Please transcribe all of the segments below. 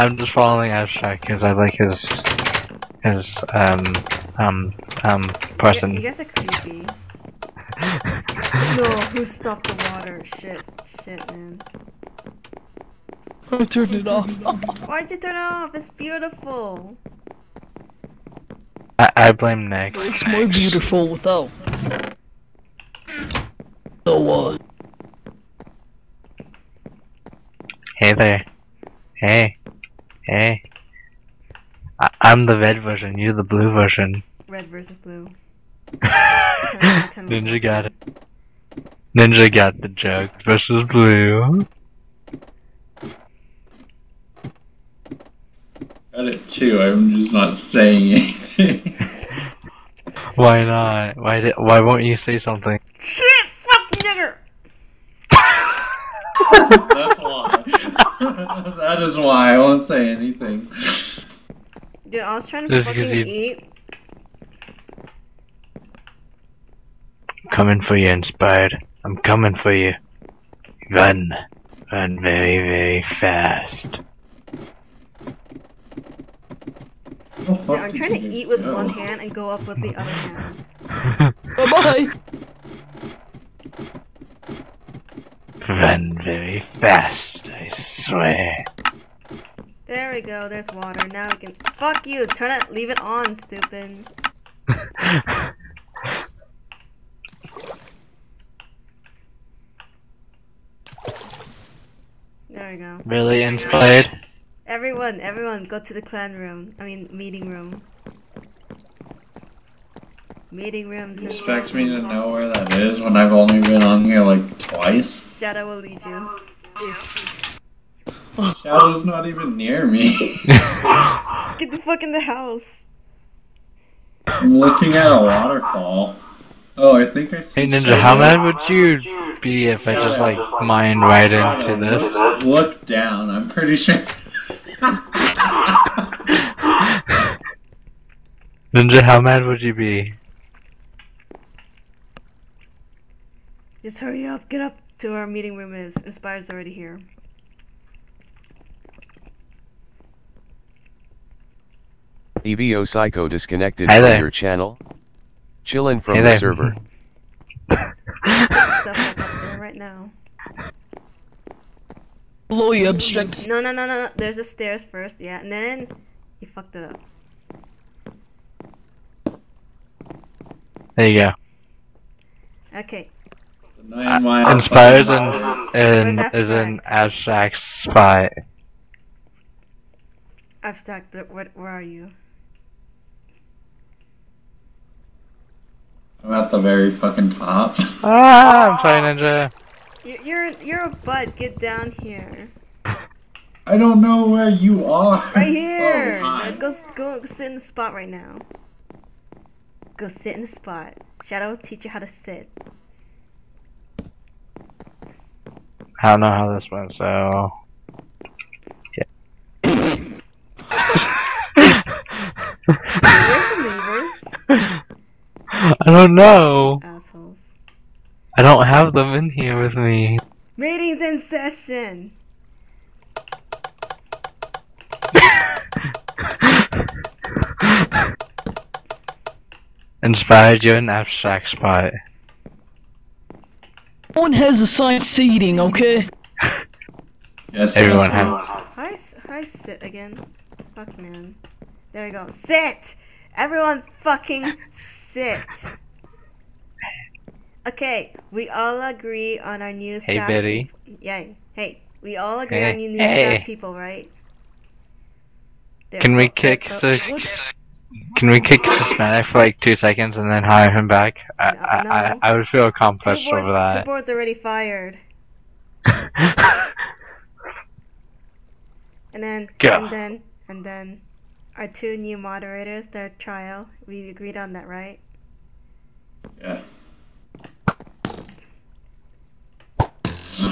I'm just following Abstract because I like his his um um um person. you guys are creepy. No, who stopped the water? Shit, shit, man. I turned it off. Why'd you turn it off? It's beautiful. I, I blame Nick. It's more beautiful without. So what? Hey there. Hey. Hey. I, I'm the red version. You're the blue version. Red versus blue. Ninja got it. Ninja got the joke versus blue. Got it too. I'm just not saying anything. Why not? Why did, Why won't you say something? Shit, fuck nigger! That's why. That is why I won't say anything. Dude, I was trying to Just fucking 'cause you- eat. coming for you, Inspired. I'm coming for you. Run. Run very, very fast. Dude, I'm trying to eat with one hand and go up with the other hand. Bye bye. Run very fast, I swear. There we go, there's water. Now we can. Fuck you! Turn it. Leave it on, stupid. There we go. really inspired? Everyone, everyone, go to the clan room. I mean, meeting room. Meeting rooms. You expect me to know where that is when I've only been on here like twice? Shadow will lead you. Shadow's not even near me. Get the fuck in the house. I'm looking at a waterfall. Oh, I think I see. Hey Ninja, Shadow. how mad would you be if I just like mined right into this? Look down. I'm pretty sure. Ninja, how mad would you be? Just hurry up. Get up to where our meeting room. Is Inspired's already here. EVO Psycho disconnected Hi from there. your channel. Chillin' from Hey the there. server. Stuff like right now. Below you, abstract. No, no, no, no, no. There's the stairs first. Yeah, and then you fucked it up. There you go. Okay. Nine mile Inspired fucking- and, Where's and is an Abstract? spy. spot. Abstract. th- Where, where are you? I'm at the very fucking top. Ah, I'm trying to. You- You're you're a butt. Get down here. I don't know where you are. Right here. Oh, hi. Go go sit in the spot right now. Go sit in the spot. Shadow will teach you how to sit. I don't know how this went, so. Yeah. Where's the levers? I don't know. Assholes. I don't have them in here with me. Meetings in session. Inspired, you're an abstract spot. No one has assigned seating, okay? Yes, Everyone has. Hi, hi, sit again. Fuck, man. There we go. Sit! Everyone fucking sit! Okay, we all agree on our new Hey, staff. Betty. peop- Yay. Hey, we all agree Hey, on your new hey. staff people, right? Can we kick the- Can we kick Systematic for like two seconds and then hire him back? I, No, I, I, no. I would feel Two accomplished boards, over two boards already fired. And then, Go. and then, and then, our two new moderators, their trial. We agreed on that, right? Yeah.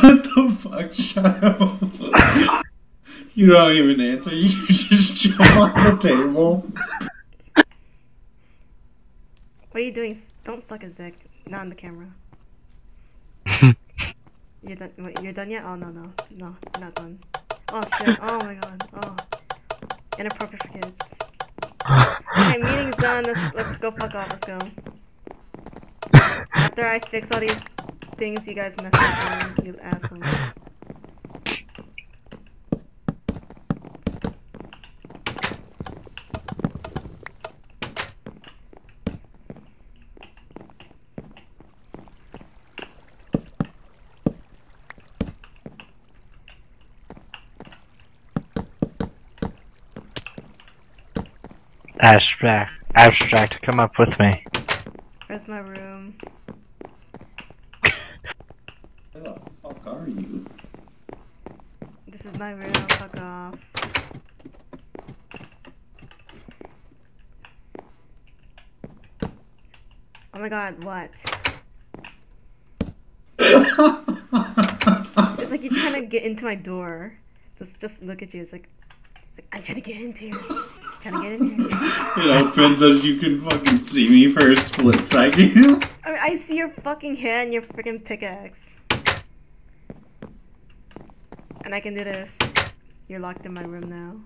What the fuck, Shadow? you don't even answer. You just jump on the table. What are you doing? Don't suck his dick. Not on the camera. You're done. Wait, you're done yet? Oh no no no, not done. Oh shit! Oh my god! Oh, inappropriate for kids. Okay, meeting's done. Let's let's go fuck off. Let's go. After I fix all these things you guys messed up on, you assholes. Abstract. Abstract, come up with me. Where's my room? Where the fuck are you? This is my room. Fuck off. Oh my god, what? It's like you're trying to get into my door. Just just look at you. It's like, it's like I'm trying to get into here. Trying to get in here. it opens as you can fucking see me for a split second. I mean, I see your fucking hand and your freaking pickaxe. And I can do this. You're locked in my room now.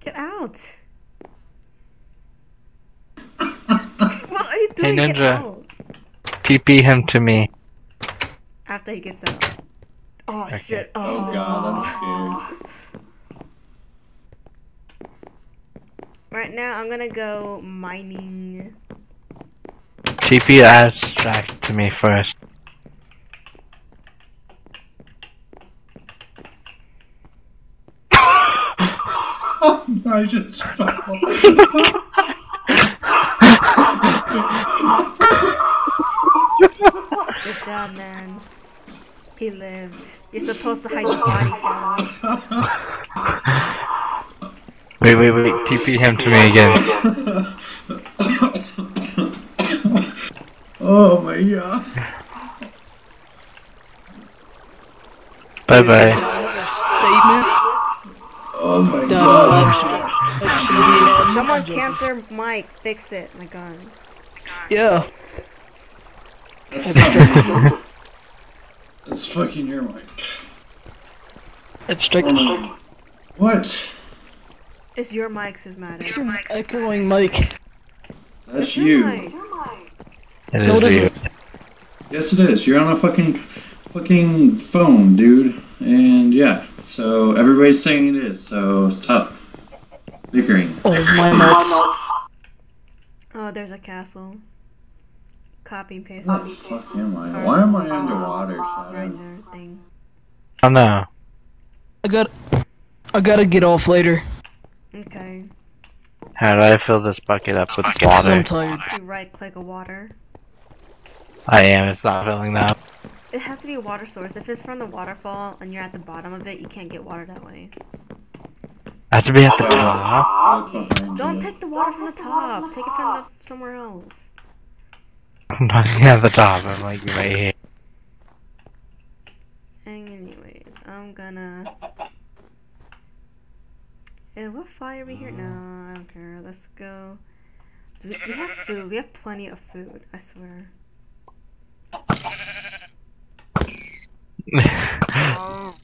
Get out! what are you doing? Get Ninja. Out! TP him to me. After he gets out. Oh Okay. shit! Oh god, I'm oh. scared. Right now, I'm gonna go mining. TP abstract to me first. I just fell. Good job, man. He lived. You're supposed to hide your body shadow. Wait, wait, wait. TP him to me again. oh my god. Bye bye. Statement. Oh my That god. Someone cancel Mike. Fix it. My god. Yeah. That's, Abstract. that's fucking your mic. Abstract. What? It's your mics is matter. It's an echoing mic. That's Your you. mic. It No, it is you. isn't. Yes, it is. You're on a fucking, fucking phone, dude. And yeah, so everybody's saying it is. So stop bickering. Oh, my nuts. Oh, there's a castle. Copy and paste. What the fuck am I? Why am I underwater, Right Shadow? there thing. Oh. I gotta. I gotta get off later. Okay. How do I fill this bucket up with Cause I'm water? tired. You right click a water. I am. It's not filling up. It has to be a water source. If it's from the waterfall and you're at the bottom of it, you can't get water that way. I have to be at the top. Look Don't take the water from the top. Take it from the, somewhere else. I'm not at the top. I'm like right here. And Anyways, I'm gonna. Eh, what fire we here? No, I don't care. Let's go. Do we, we have food. We have plenty of food. I swear. oh.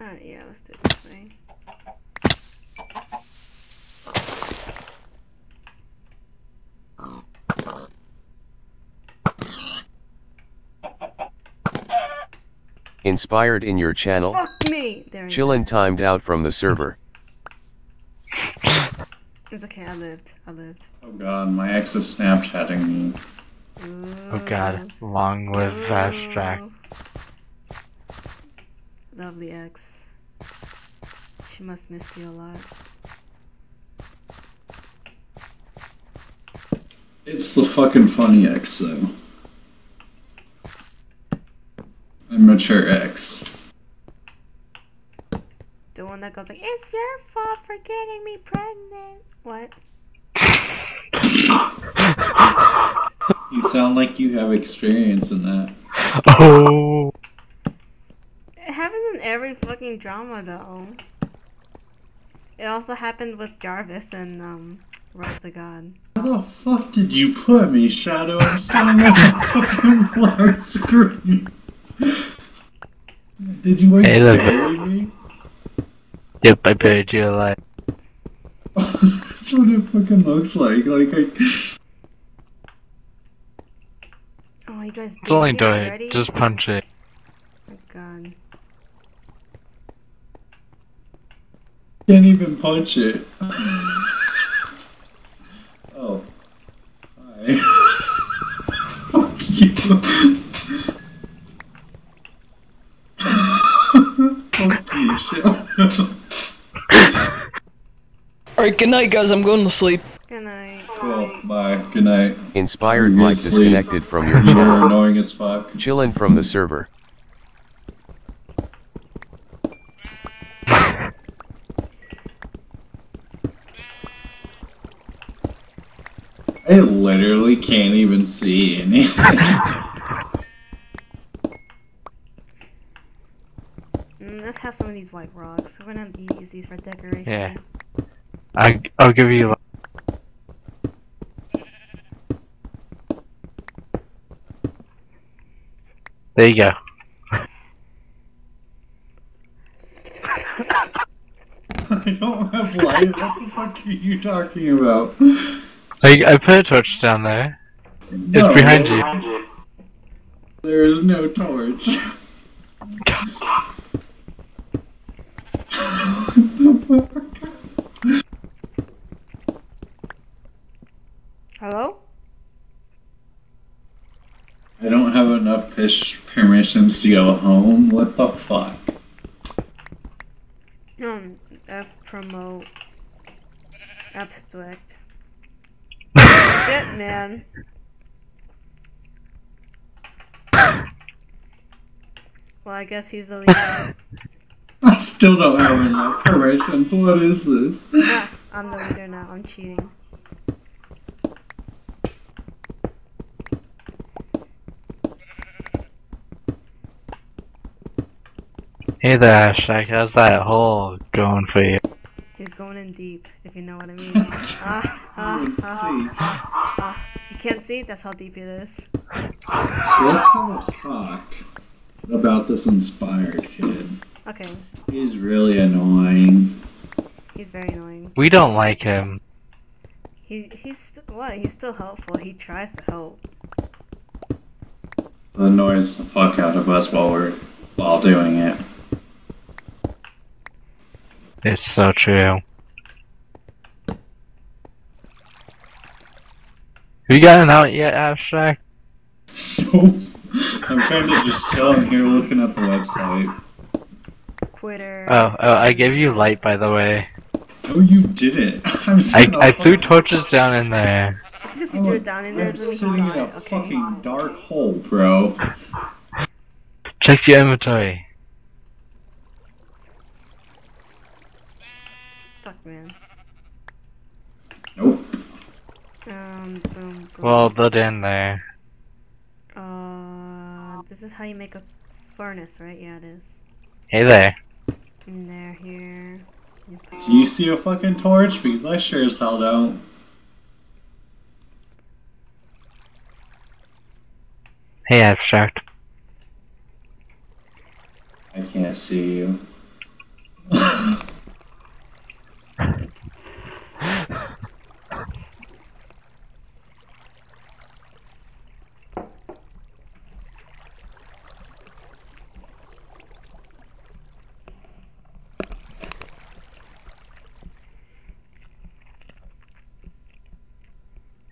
Alright, yeah, let's do it this way. Inspired in your channel, Fuck me! There we. Chillin timed out from the server. It's okay. I lived. I lived. Oh god, my ex is Snapchatting me. oh god. Long live abstract. Ooh. Lovely ex. She must miss you a lot. It's the fucking funny ex, though. Immature ex. The one that goes like, "It's your fault for getting me pregnant." What? You sound like you have experience in that. Oh. It happens in every fucking drama, though. It also happened with Jarvis and um, Rose the God. How the fuck did you put me, Shadow? I'm standing on the fucking black screen. Did you like Hey, look. bury me? Yep, I buried you alive. That's what it fucking looks like. Like I. Oh, you guys. It's only beat it. already? Just punch it. Oh, God. Can't even punch it. oh. Hi. Fuck you. Fuck you, shit. Alright, good night, guys. I'm going to sleep. Good night. cool. Bye. Good night. Inspired You Mike sleep. disconnected from your You're channel. annoying as fuck. Chillin' from the server. I literally can't even see anything. Mm, let's have some of these white rocks. We're gonna use these for decoration. Yeah. I, I'll give you. There you go. I don't have light. What the fuck are you talking about? I, I put a torch down there. No, behind there's- you. There is no torch. Hello? I don't have enough fish permissions to go home. What the fuck? Um, F promote abstract. Shit, man. Well, I guess he's a leader. I still don't have enough permissions. What is this? ah, I'm the leader now. I'm cheating. Hey there, Ashak. How's that hole going for you? He's going in deep, if you know what I mean. ah, ah, Let's ah, see. ah. You can't see? That's how deep it is. So let's have a talk about this inspired kid. Okay, He's really annoying. he's very annoying. We don't like him. He, he's what? He's still helpful. He tries to help. Annoys the fuck out of us while we're while doing it. It's so true. Have you gotten out yet, Abstract? Nope. I'm kind of just chilling here looking at the website. Quitter. Oh, oh, I gave you light, by the way. Oh, you did it. I'm I, sitting I a threw torches down in there. Just because you I'm, threw it down in there I'm sitting in a okay? fucking dark hole, bro. Check your inventory. Fuck, man. Nope. Boom, boom. Well, they're in there. Uh, this is how you make a furnace, right? Yeah, it is. Hey there. In there, here. Do you see a fucking torch? Because I sure as hell don't. Hey, Abstract. I can't see you.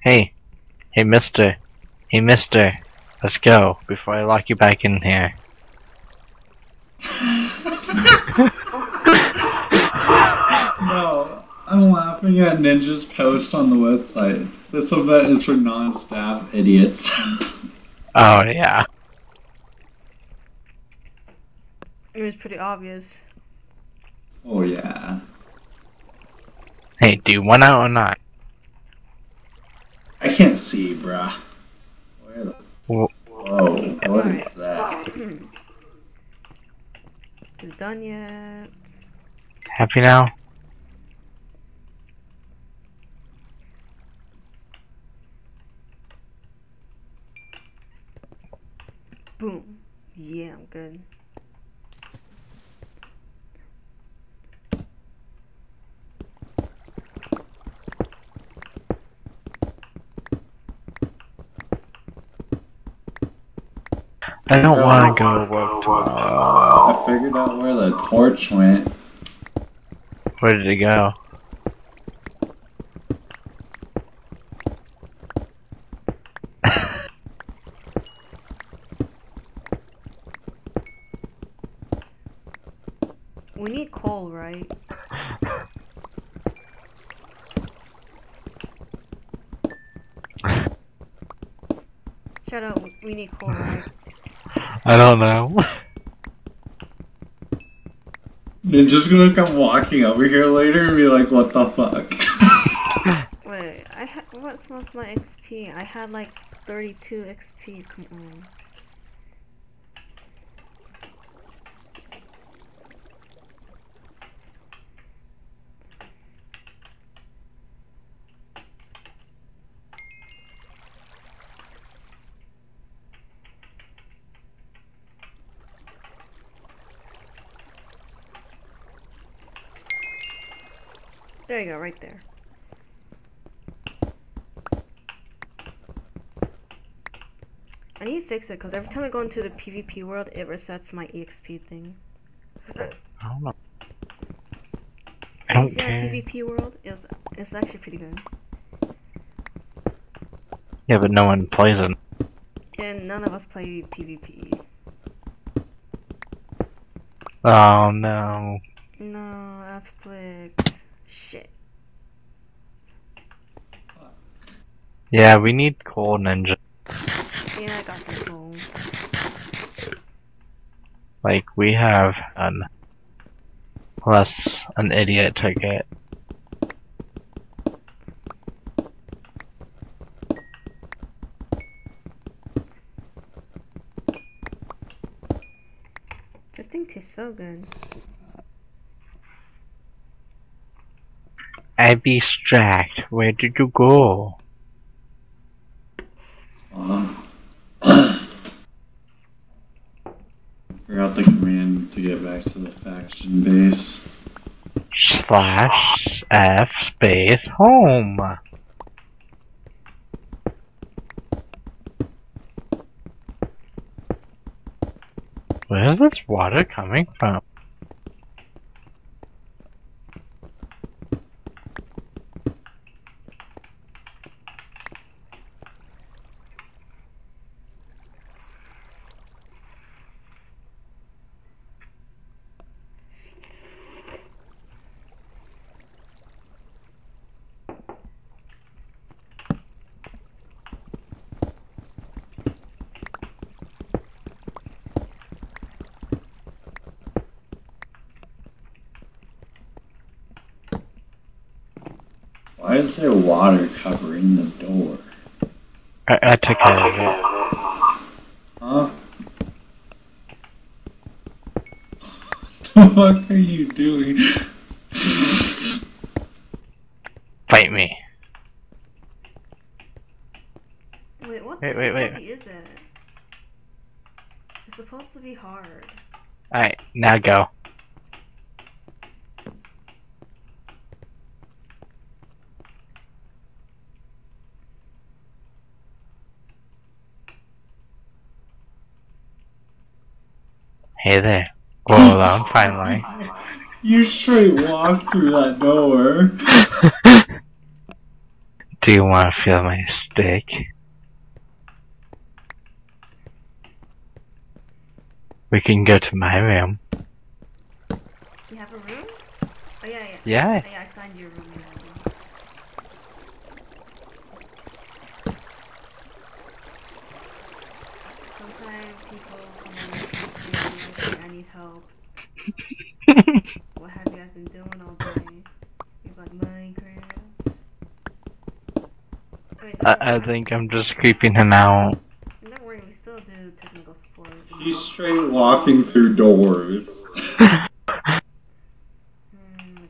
Hey. Hey, mister. Hey, mister. Let's go before I lock you back in here. No, I'm laughing at Ninja's post on the website. This event is for non-staff idiots. Oh, yeah. It was pretty obvious. oh yeah. Hey, do you want out or not? I can't see, bruh. Where the... Whoa, What is that? Is it done yet. Happy now? Boom. Yeah, I'm good. I don't No. want to go to work tomorrow. I figured out where the torch went. Where did it go? We need coal, right? Shut up. We need coal, right? I don't know. They're just gonna come walking over here later and be like, what the fuck? Wait, I had what's with my XP? I had like 32 XP. Come on. There you go, right there. I need to fix it because every time I go into the PvP world, it resets my EXP thing. I don't know. I you don't care. PvP world? It's it's actually pretty good. Yeah, but no one plays it. And none of us play PvP. Oh no. No, Abstwick. Shit. Yeah, we need Coal Ninja. Yeah, I got the. Like, we have an. Plus, an idiot took it. This thing tastes so good. Abstract, where did you go? Um, Forgot the command to get back to the faction base. Slash F space home. Where's this water coming from? Why is there water covering the door? I, I took care of it. Huh? What the fuck are you doing? Fight me. Wait, what Wait, wait, wait. is it? It's supposed to be hard. Alright, now go. Hey there. Whoa, alone, finally. You straight walked through that door. Do you want to feel my stick? We can go to my room. You have a room? Oh yeah, yeah. Yeah. Oh, yeah, I signed your room. already. Sometimes people come on and say to me, "Okay, I need help. What have you guys been doing all day? You like Minecraft? Wait, don't I, I think I'm just creeping him out. Don't worry, we still do technical support. He's straight walking through doors. Hmm,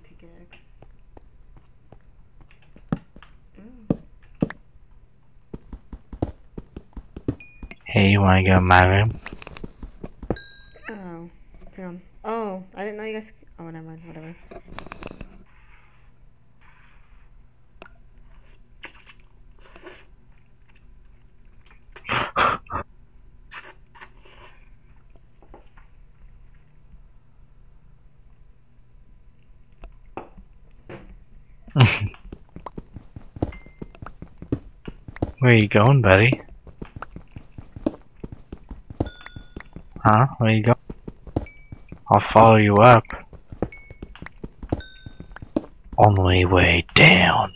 pickaxe. Ooh. Hey, you wanna go to my room? I didn't know you guys. Oh, never mind. Whatever. Where are you going, buddy? Huh? Where are you going? I'll follow you up. Only way down.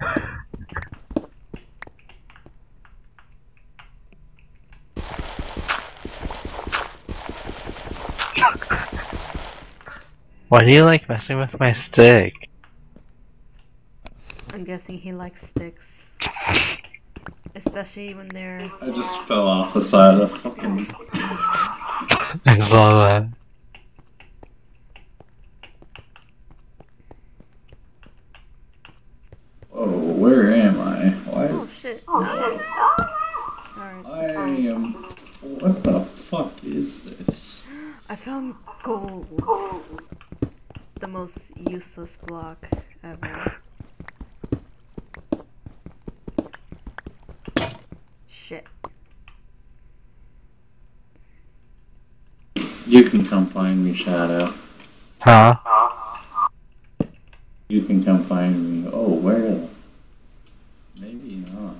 Why do you like messing with my stick? I'm guessing he likes sticks. Especially when they're. I just fell off the side of the fucking. I saw that. Oh, where am I? Why Oh is shit. Oh, Alright. I am? What the fuck is this? I found gold. The most useless block ever. Shit. You can come find me, Shadow. Huh? You can come find me. Oh, where? Maybe not.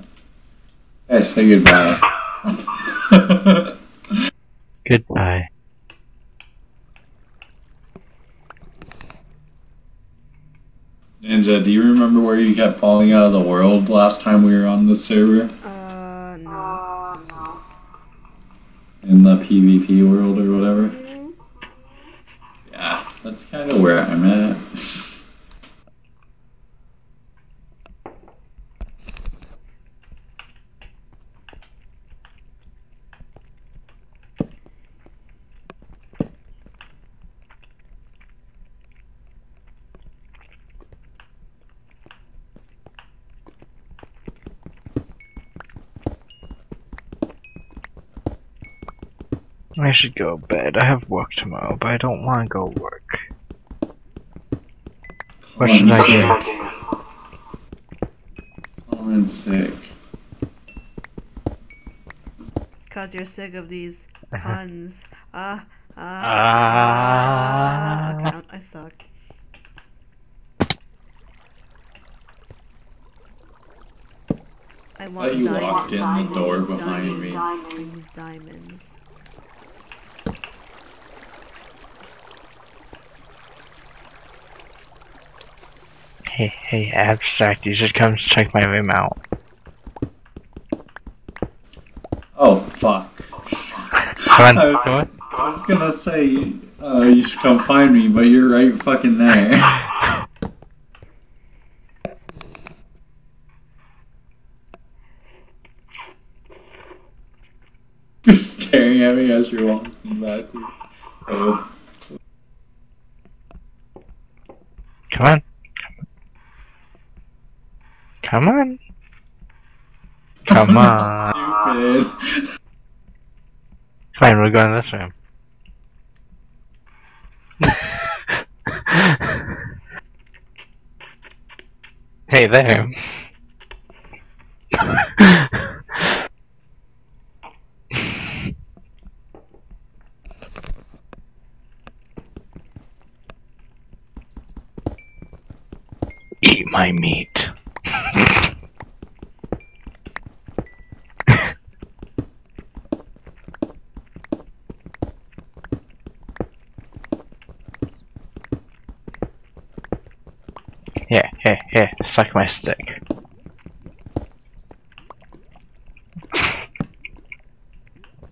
Hey, say goodbye. Goodbye. Ninja, do you remember where you kept falling out of the world last time we were on the server? Uh, no. In the PvP world or whatever? Kind of where I'm at. I should go to bed. I have work tomorrow, but I don't want to go work. What should I do? Calling sick. Cause you're sick of these puns. Ah, ah, Ah. ah. Okay, I suck. I want Thought you diamonds. walked in the door behind me. Diamonds. Diamonds. Hey, abstract, you should come check my room out. Oh, fuck. Come I- on. I was gonna say, uh, you should come find me, but you're right fucking there. You're staring at me as you're walking backwards. Oh, Come on. Come on. Come on. stupid. Fine, we're going this room. hey there. Eat my meat. Here, here, here, suck my stick.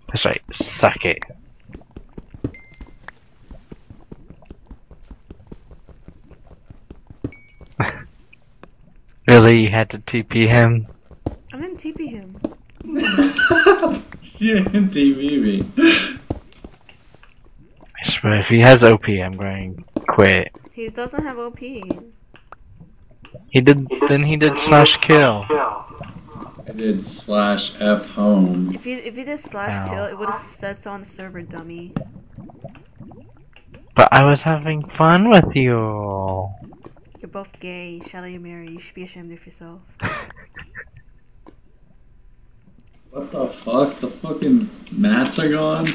That's right, suck it. really, you had to TP him? I didn't TP him. You didn't TV me. I swear, if he has OP, I'm going to quit. He doesn't have OP. He did, then he did slash kill. I did slash F home. If you if you did slash Ow. kill, it would have said so on the server, dummy. But I was having fun with you. You're both gay. Shadow you marry. You should be ashamed of yourself. What the fuck? The fucking mats are gone?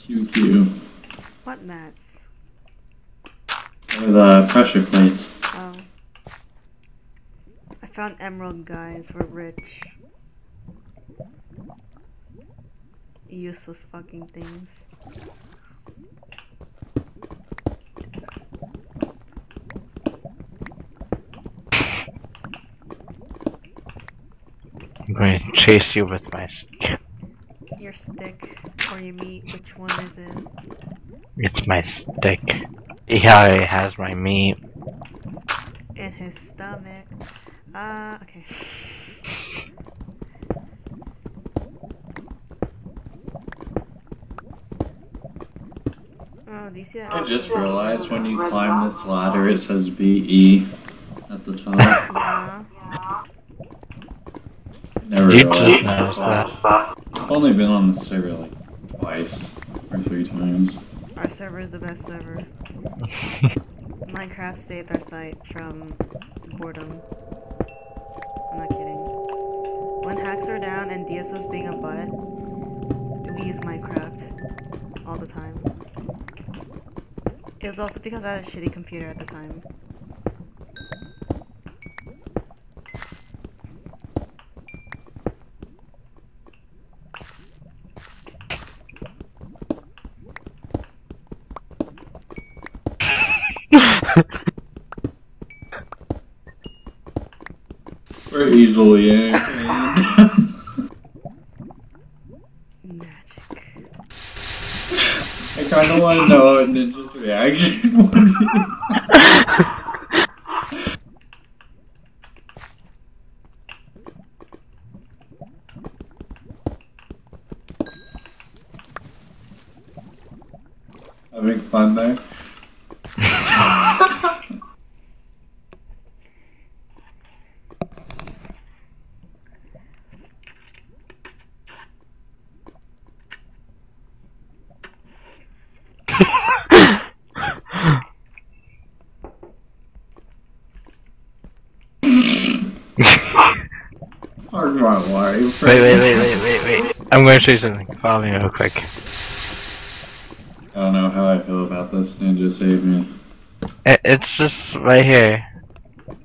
QQ. What mats? Or the pressure plates. Oh. I found emerald guys. We're rich. Useless fucking things. I'm going to chase you with my. stick. Your stick or your meat, which one is it? It's my stick. Yeah, it has my meat. In his stomach. Ah, okay. Oh, do you see that? I just realized when you climb this ladder, it says VE at the top. Yeah. Never You realized just that. that. I've only been on the server like twice or three times. Our server is the best server. Minecraft saved our site from boredom. When hacks were down and DS was being a butt, we used Minecraft all the time. It was also because I had a shitty computer at the time. We're easily. Magic. I kind of want to know what Ninja's reaction would be. Having fun there. Or my wife. Wait, wait, wait, wait, wait, wait. I'm going to show you something. Follow me real quick. I don't know how I feel about this. Ninja save me. It, it's just right here.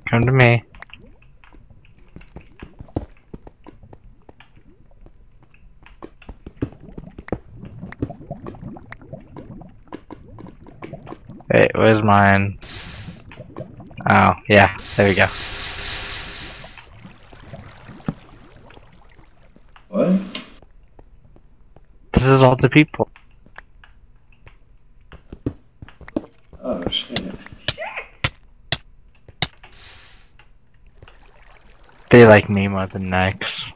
Come to me. Wait, where's mine? Oh, yeah, there we go. What? This is all the people. Oh shit. They like me more than Nex.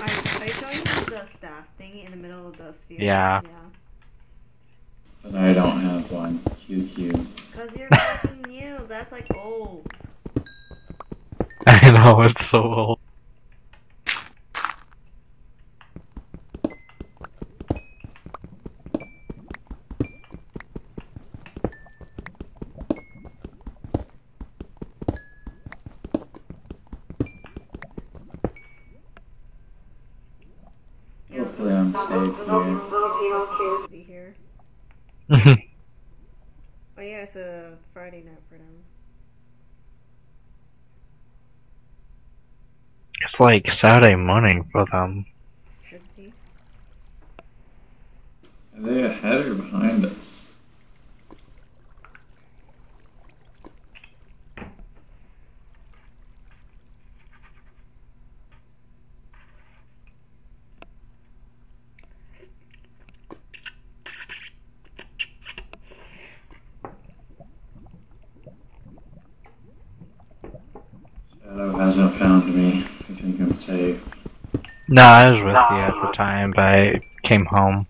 Are, are you showing me the staff thingy in the middle of the sphere? Yeah. Yeah. But I don't have one. QQ. Cause you're fucking new. That's like old. I know, it's so old. Hopefully I'm safe here. supposed to be here. it's Oh yeah, it's a Friday night for them. Like Saturday morning for them. Should be. Are they ahead or behind us? Shadow hasn't found me. I think I'm safe. No, I was with you at the time, but I came home.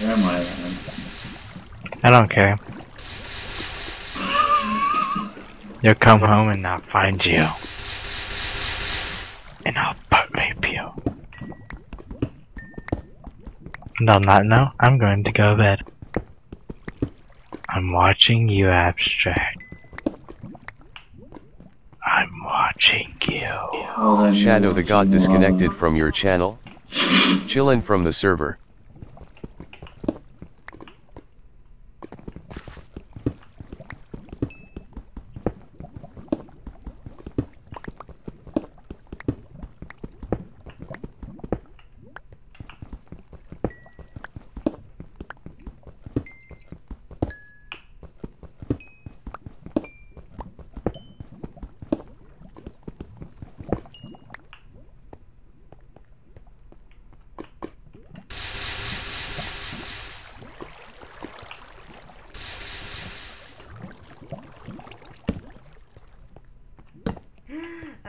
Where am I then? I don't care. You'll come home and I'll find you. And I'll butt rape you. And on that note, I'm going to go to bed. I'm watching you abstract. I'm watching you. Well, then you're Shadow the God disconnected from your channel. Chillin' from the server.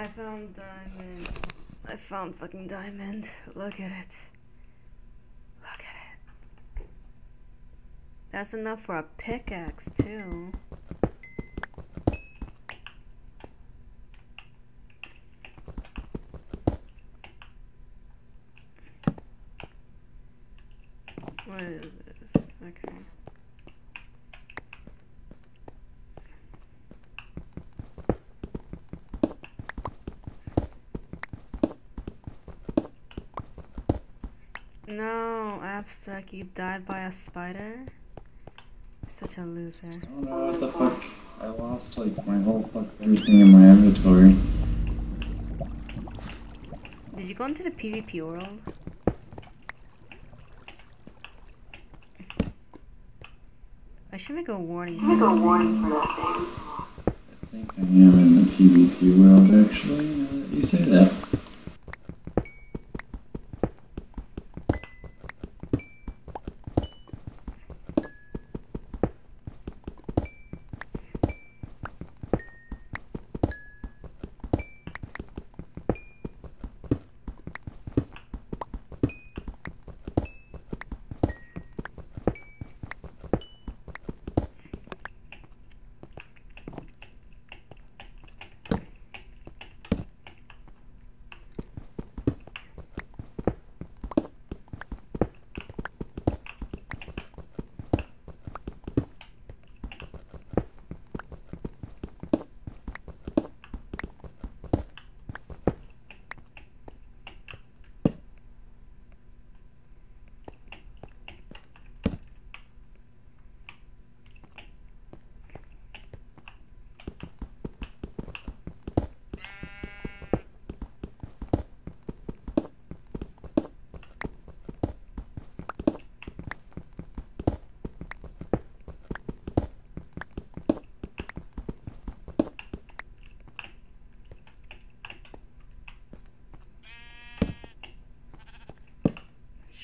I found diamond. I found fucking diamond. Look at it. Look at it. That's enough for a pickaxe too. What is this? Okay. No, abstract. you died by a spider. Such a loser. I don't know what the fuck. I lost like my whole fuck everything in my inventory. Did you go into the PvP world? I should make a warning. Make a warning for that thing. I think I am in the PvP world actually. Now that you say that.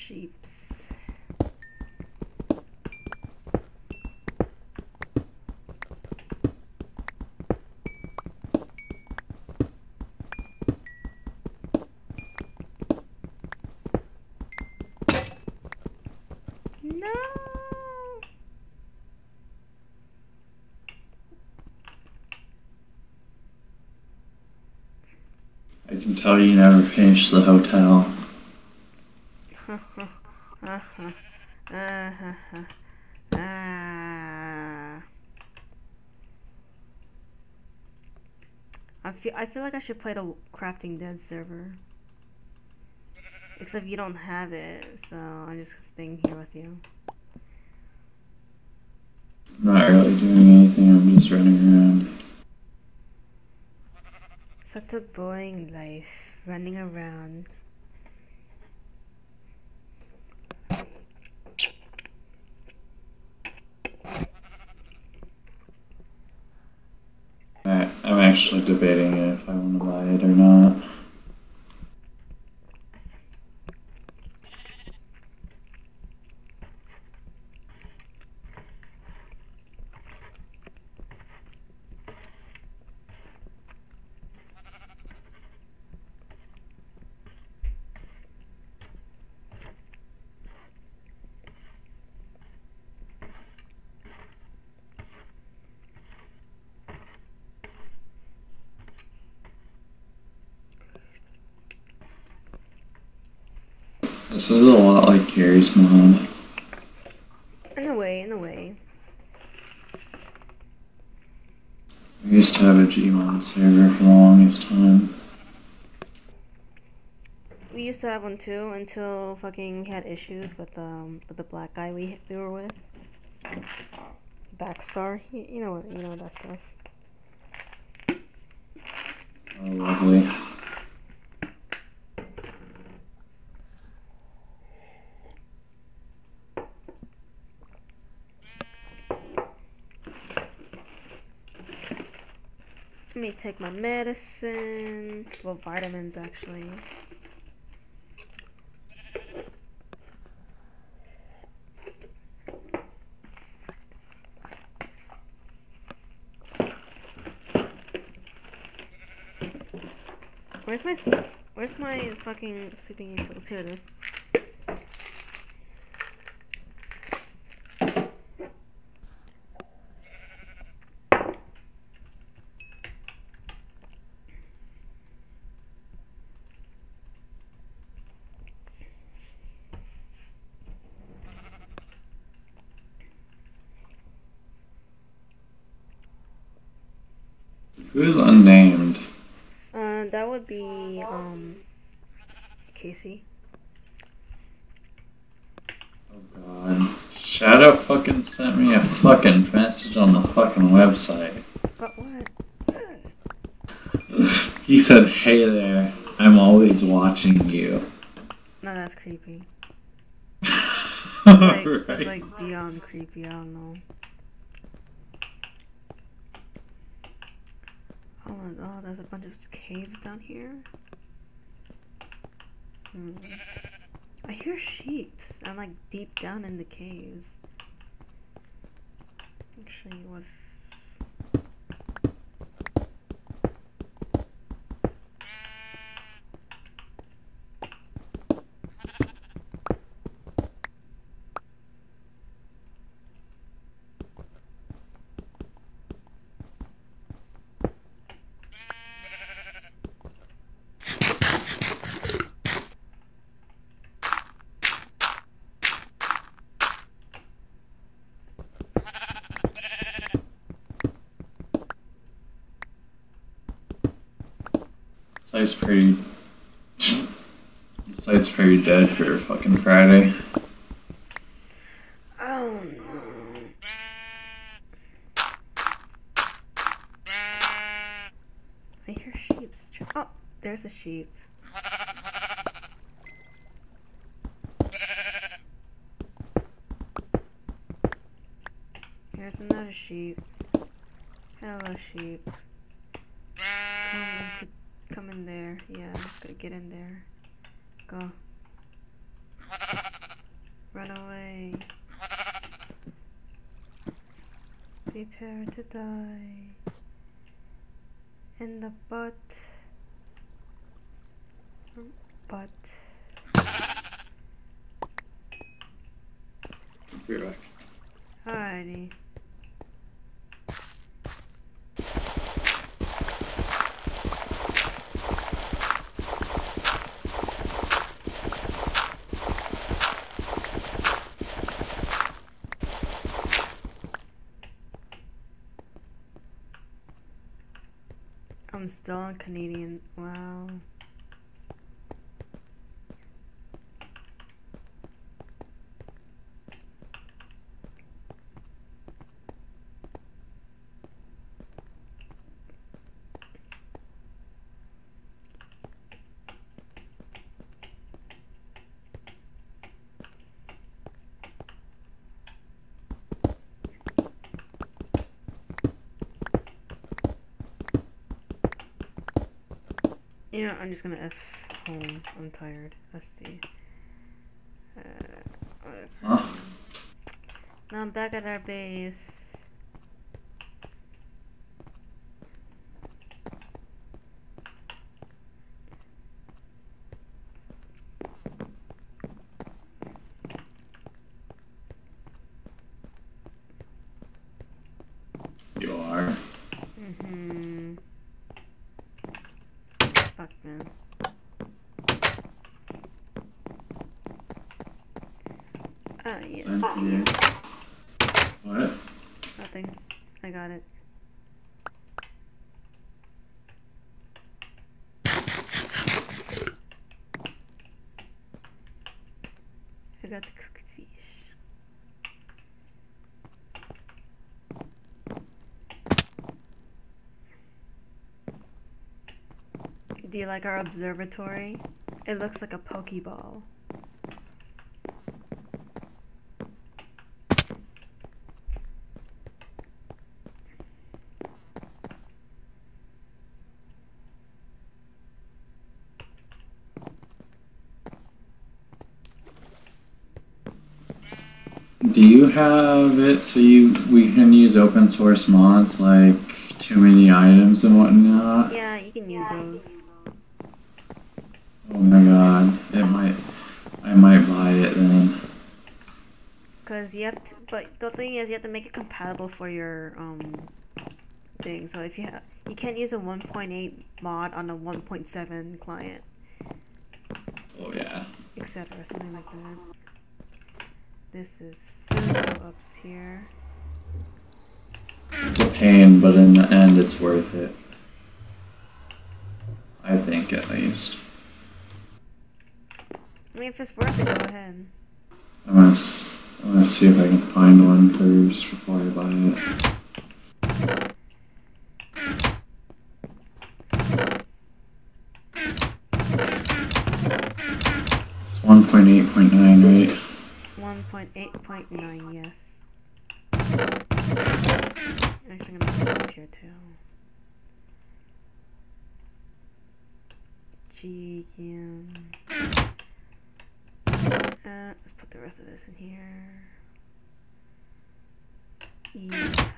Sheeps. No. I can tell you never finished the hotel. I feel like I should play the Crafting Dead server. Except you don't have it, so I'm just staying here with you. I'm not really doing anything, I'm just running around. Such a boring life, running around. I, I'm actually debating if I want to buy it or not. This is a lot like Garry's Mod. In a way, in a way. I used to have a Gmod server for the longest time. We used to have one too until fucking had issues with um with the black guy we we were with. Backstar, you, you know what you know that stuff. Oh, lovely. Me take my medicine. Well, vitamins actually. Where's my Where's my fucking sleeping pills? Here it is. Who's unnamed? Uh, that would be um Casey. Oh god. Shadow fucking sent me a fucking message on the fucking website. But what? He said, Hey there, I'm always watching you. No, that's creepy. Like, That's Right. like beyond creepy. I don't know. Oh, there's a bunch of caves down here. Hmm. I hear sheeps. I'm like deep down in the caves. Actually, what? Site's pretty. Site's pretty dead for fucking Friday. Oh. I hear sheep's. Oh, there's a sheep. Here's another sheep. Hello, sheep. Come in there. Yeah, gotta get in there. Go. Run away. Prepare to die. In the butt. Butt. Be right back. Alrighty. I'm still on Canadian. You know, I'm just gonna F home. I'm tired. Let's see. Uh, now I'm back at our base. You are. Mm-hmm. Fuck, man. Ah, yes. Same for you. What? Nothing. I got it. I got the cooked fish. Do you like our observatory? It looks like a pokeball. Do you have it so you we can use open source mods like too many items and whatnot? Yeah, you can use those. Oh my god, it might. I might buy it then. Cause you have to, but the thing is, you have to make it compatible for your um thing. So if you have, you can't use a 1.8 mod on a 1.7 client, Oh yeah. etc. Something like that. This is ups here. It's a pain, but in the end, it's worth it. I think, at least. I mean, if it's worth it, go ahead. I'm gonna, I'm gonna see if I can find one first before I buy it. It's 1.8.9, right? 1.8.9, yes. I'm actually gonna put it up here too. Chicken. Let's put the rest of this in here. Yeah.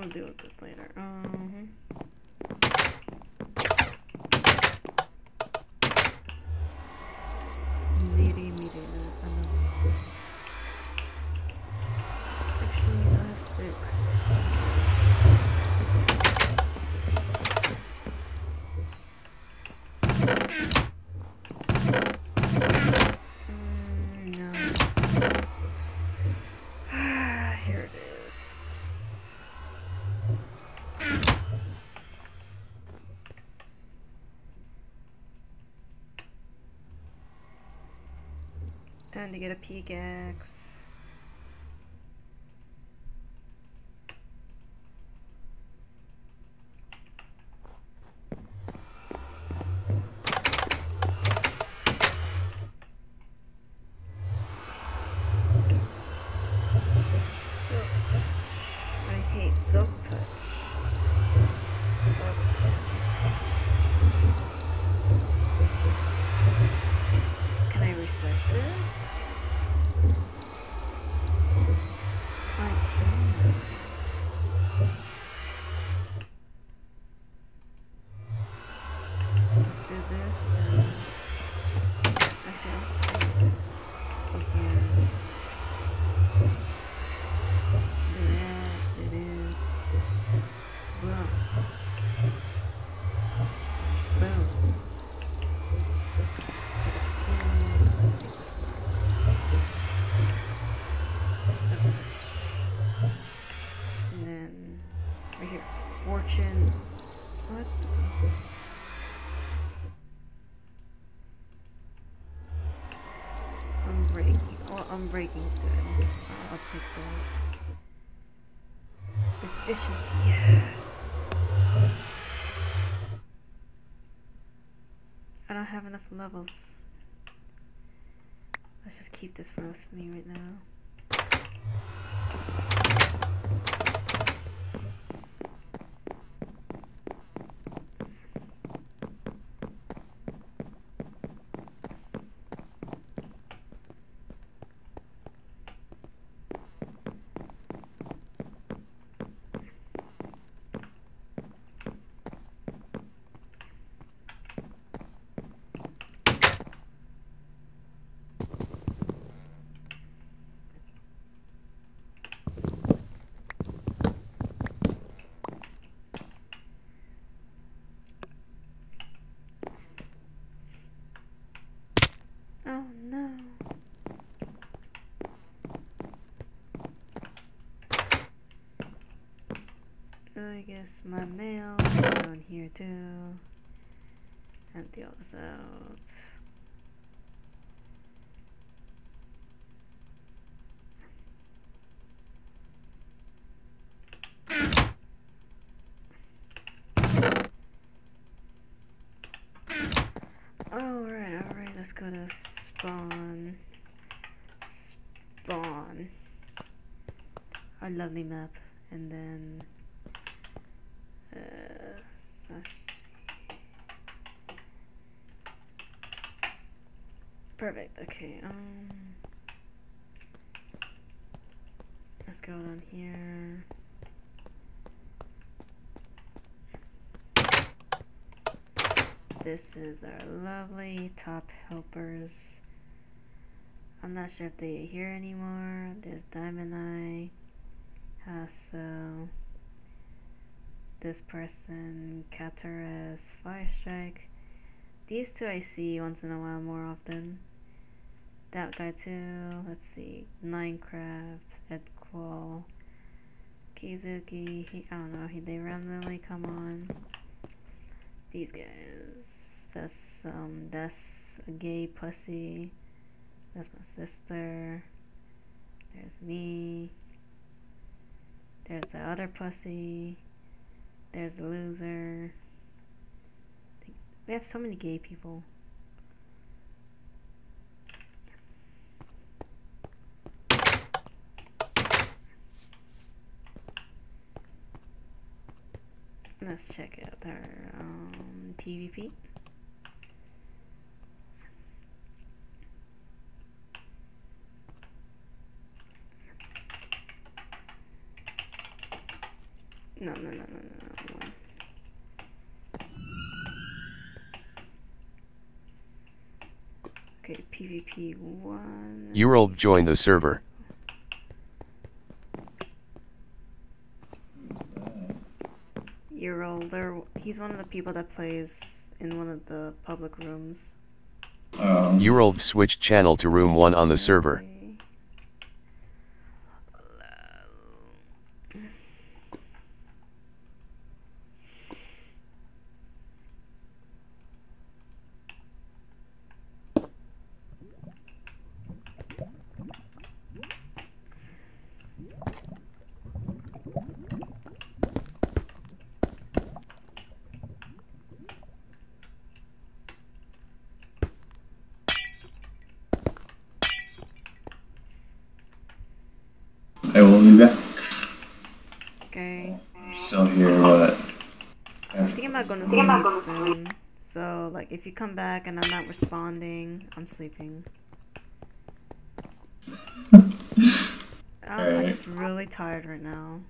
We'll deal with this later. Um, To get a pickaxe. Silk touch. I hate silk touch. Can I reset this? I can. Let's do this. Then. Actually, I'll see. Okay, here. Do that. Do this. Boom. Boom. Pick up the stand. Let's see this works. Silk touch. And then right here, fortune. What? the- Unbreaking is good. I'll, take that. The fishes, yes. I don't have enough levels. Let's just keep this for with me right now. There's my mail. In here too. Empty all this out. Alright, alright, let's go to spawn. Spawn. Our lovely map. And then. Uh, Sashi. Perfect, okay, um. Let's go down here. This is our lovely top helpers. I'm not sure if they're here anymore. There's Diamond Eye, Hasso, this person, Cataras, Firestrike. These two I see once in a while more often. That guy too. Let's see. Minecraft, Edqual, Kizuki. He, I don't know. He, they randomly come on these guys. That's um that's a gay pussy. That's my sister. There's me. There's the other pussy. There's the loser. We have so many gay people. Let's check out our um, PvP. No, no, no, no, no. Okay, PvP one. Uralb joined the server. Who's that? Year older. He's one of the people that plays in one of the public rooms. Um, Uralb switched channel to room 1 on the server. Okay. I will be back. Okay. I'm still here, but I think I'm not gonna sleep soon. So, like, if you come back and I'm not responding, I'm sleeping. I'm, I'm just really tired right now.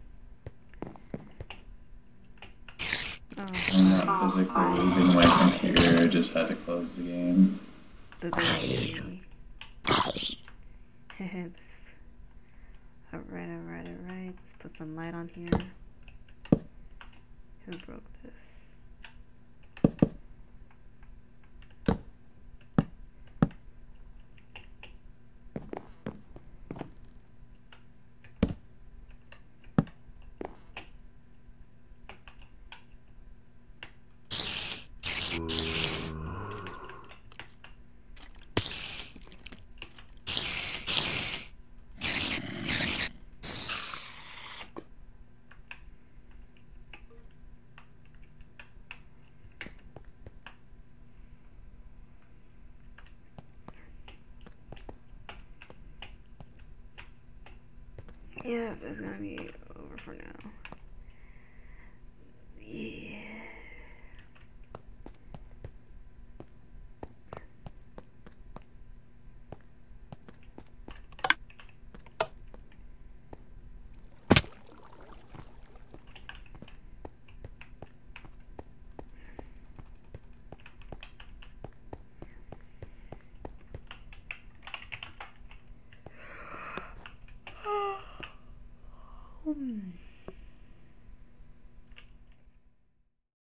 Oh, I'm not physically leaving my computer. I just had to close the game. alright, alright, alright. Let's put some light on here. Who broke this? Yeah, that's gonna be